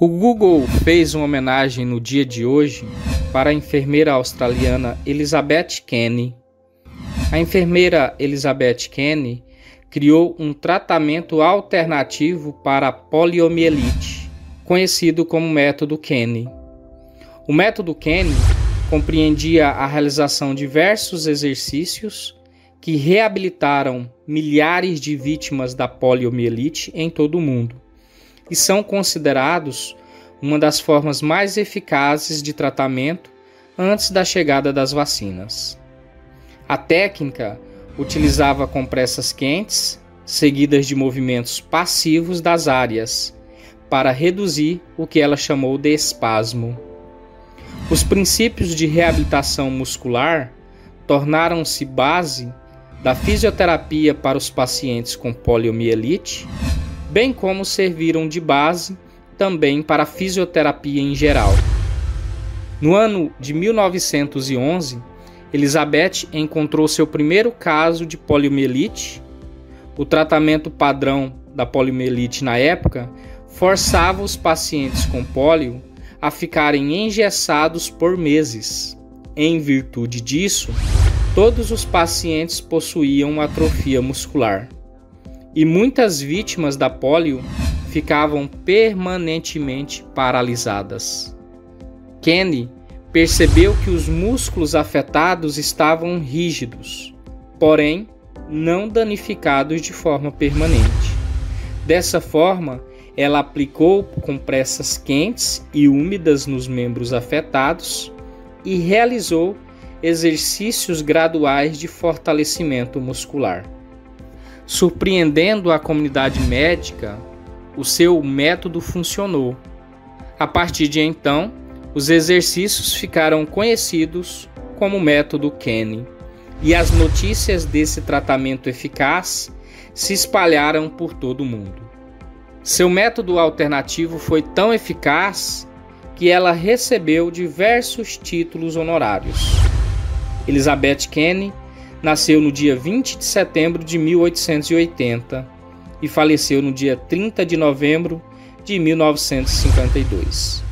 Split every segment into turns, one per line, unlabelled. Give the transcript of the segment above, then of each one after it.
O Google fez uma homenagem no dia de hoje para a enfermeira australiana Elizabeth Kenny. A enfermeira Elizabeth Kenny criou um tratamento alternativo para a poliomielite, conhecido como método Kenny. O método Kenny compreendia a realização de diversos exercícios que reabilitaram milhares de vítimas da poliomielite em todo o mundo e são considerados uma das formas mais eficazes de tratamento antes da chegada das vacinas. A técnica utilizava compressas quentes, seguidas de movimentos passivos das áreas, para reduzir o que ela chamou de espasmo. Os princípios de reabilitação muscular tornaram-se base da fisioterapia para os pacientes com poliomielite, bem como serviram de base também para a fisioterapia em geral. No ano de 1911, Elizabeth encontrou seu primeiro caso de poliomielite. O tratamento padrão da poliomielite na época forçava os pacientes com pólio a ficarem engessados por meses. Em virtude disso, todos os pacientes possuíam atrofia muscular. E muitas vítimas da polio ficavam permanentemente paralisadas. Kenny percebeu que os músculos afetados estavam rígidos, porém não danificados de forma permanente. Dessa forma, ela aplicou compressas quentes e úmidas nos membros afetados e realizou exercícios graduais de fortalecimento muscular. Surpreendendo a comunidade médica, o seu método funcionou. A partir de então, os exercícios ficaram conhecidos como método Kenny, e as notícias desse tratamento eficaz se espalharam por todo o mundo. Seu método alternativo foi tão eficaz que ela recebeu diversos títulos honorários. Elizabeth Kenny nasceu no dia 20 de setembro de 1880 e faleceu no dia 30 de novembro de 1952.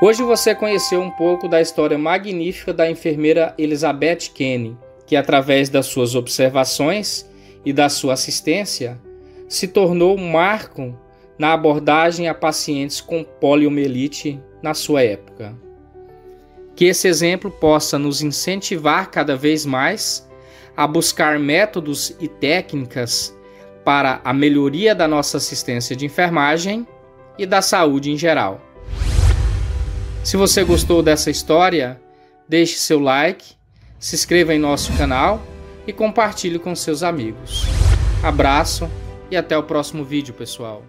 Hoje você conheceu um pouco da história magnífica da enfermeira Elizabeth Kenny, que através das suas observações e da sua assistência se tornou um marco na abordagem a pacientes com poliomielite na sua época. Que esse exemplo possa nos incentivar cada vez mais a buscar métodos e técnicas para a melhoria da nossa assistência de enfermagem e da saúde em geral. Se você gostou dessa história, deixe seu like, se inscreva em nosso canal e compartilhe com seus amigos. Abraço e até o próximo vídeo, pessoal.